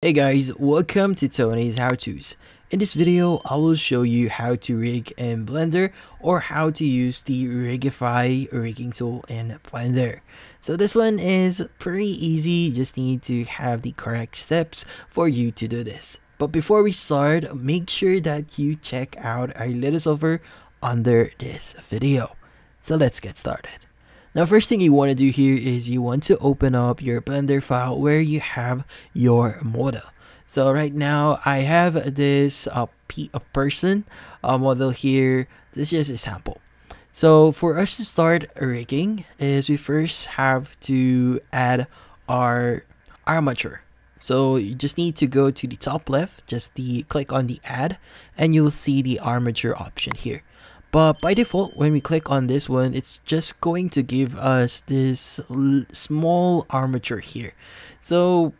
Hey guys, welcome to Tony's How To's. In this video, I will show you how to rig in Blender or how to use the Rigify rigging tool in Blender. So this one is pretty easy, you just need to have the correct steps for you to do this. But before we start, make sure that you check out our latest offer under this video. So let's get started. Now first thing you want to do here is you want to open up your blender file where you have your model. So right now I have this uh, a person uh, model here. This is just a sample. So for us to start rigging is we first have to add our armature. So you just need to go to the top left, just the click on the add and you'll see the armature option here. But by default, when we click on this one, it's just going to give us this small armature here. So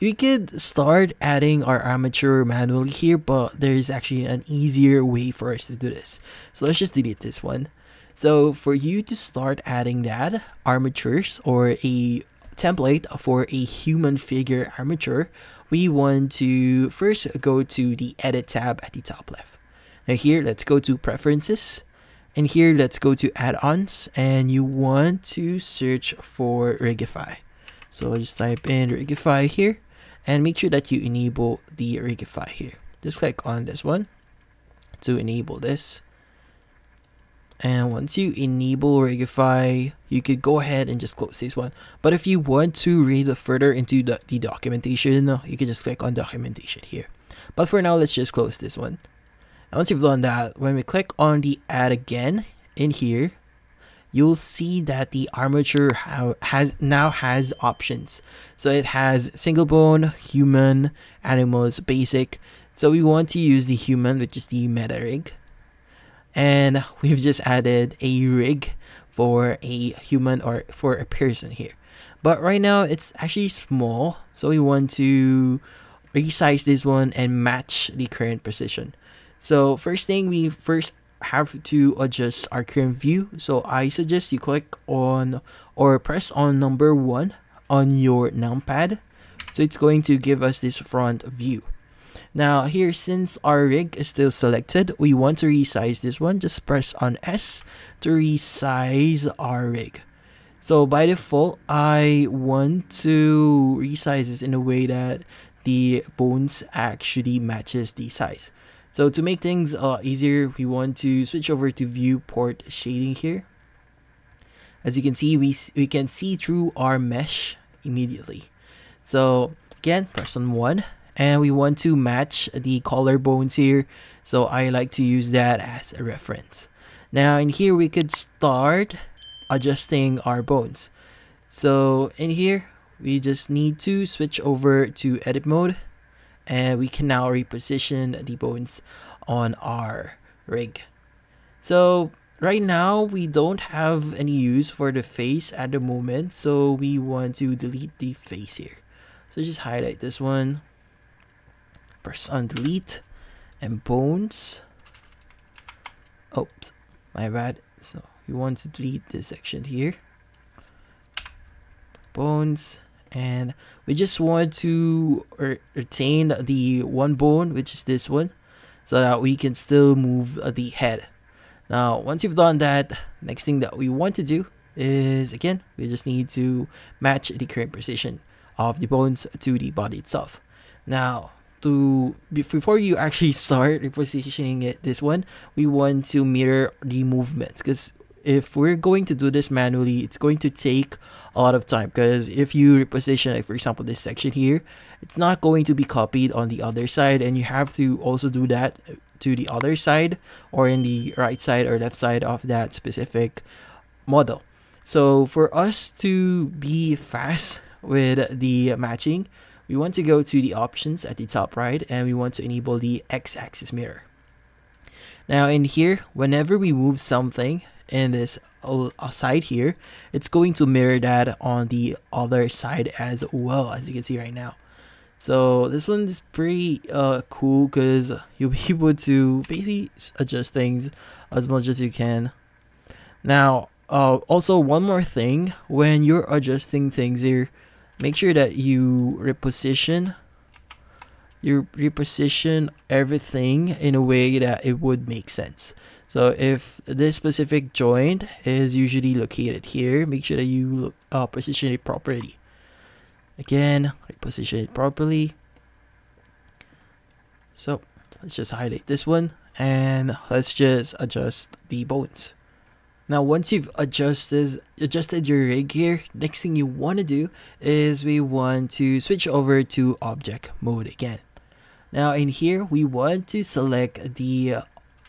we could start adding our armature manually here, but there's actually an easier way for us to do this. So let's just delete this one. So for you to start adding that armatures or a template for a human figure armature, we want to first go to the edit tab at the top left. Now here, let's go to preferences. And here, let's go to add-ons. And you want to search for Rigify. So just type in Rigify here. And make sure that you enable the Rigify here. Just click on this one to enable this. And once you enable Rigify, you could go ahead and just close this one. But if you want to read further into the, the documentation, you can just click on documentation here. But for now, let's just close this one. And once you've done that, when we click on the add again in here, you'll see that the armature has now has options. So it has single bone, human, animals, basic. So we want to use the human, which is the meta rig. And we've just added a rig for a human or for a person here. But right now it's actually small. So we want to resize this one and match the current position. So first thing we first have to adjust our current view. So I suggest you click on or press on number one on your numpad. So it's going to give us this front view. Now here, since our rig is still selected, we want to resize this one. Just press on S to resize our rig. So by default, I want to resize this in a way that the bones actually matches the size. So to make things uh, easier, we want to switch over to viewport shading here. As you can see, we, we can see through our mesh immediately. So again, press on 1 and we want to match the collar bones here. So I like to use that as a reference. Now in here, we could start adjusting our bones. So in here, we just need to switch over to edit mode and we can now reposition the bones on our rig. So right now we don't have any use for the face at the moment so we want to delete the face here. So just highlight this one, press on delete and bones. Oops, my bad. So you want to delete this section here. Bones and we just want to retain the one bone which is this one so that we can still move uh, the head. Now once you've done that next thing that we want to do is again we just need to match the current position of the bones to the body itself. Now to before you actually start repositioning it this one we want to mirror the movements because if we're going to do this manually, it's going to take a lot of time because if you reposition, like for example, this section here, it's not going to be copied on the other side and you have to also do that to the other side or in the right side or left side of that specific model. So for us to be fast with the matching, we want to go to the options at the top right and we want to enable the x-axis mirror. Now in here, whenever we move something, in this side here, it's going to mirror that on the other side as well, as you can see right now. So this one is pretty uh, cool because you'll be able to basically adjust things as much as you can. Now, uh, also one more thing, when you're adjusting things here, make sure that you reposition you reposition everything in a way that it would make sense. So if this specific joint is usually located here, make sure that you uh, position it properly. Again, position it properly. So let's just highlight this one and let's just adjust the bones. Now, once you've adjusted adjusted your rig here, next thing you want to do is we want to switch over to object mode again. Now in here, we want to select the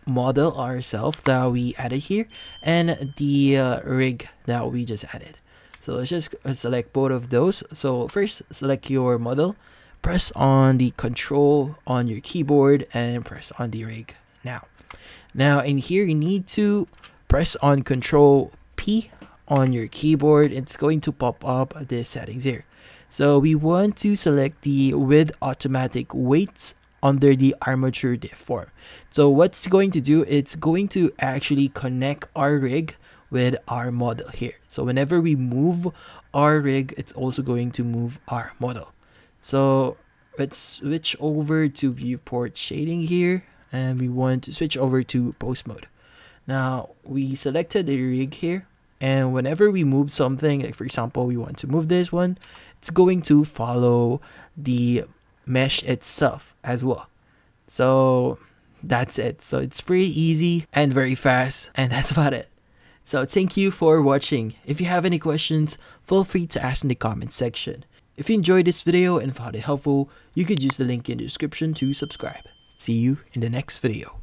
model ourselves that we added here and the uh, rig that we just added. So let's just uh, select both of those. So first select your model, press on the control on your keyboard and press on the rig now. Now in here you need to press on control P on your keyboard. It's going to pop up the settings here. So we want to select the with automatic weights under the armature deform. So what's going to do, it's going to actually connect our rig with our model here. So whenever we move our rig, it's also going to move our model. So let's switch over to viewport shading here and we want to switch over to pose mode. Now we selected the rig here and whenever we move something, like for example, we want to move this one, it's going to follow the mesh itself as well. So that's it. So it's pretty easy and very fast and that's about it. So thank you for watching. If you have any questions, feel free to ask in the comment section. If you enjoyed this video and found it helpful, you could use the link in the description to subscribe. See you in the next video.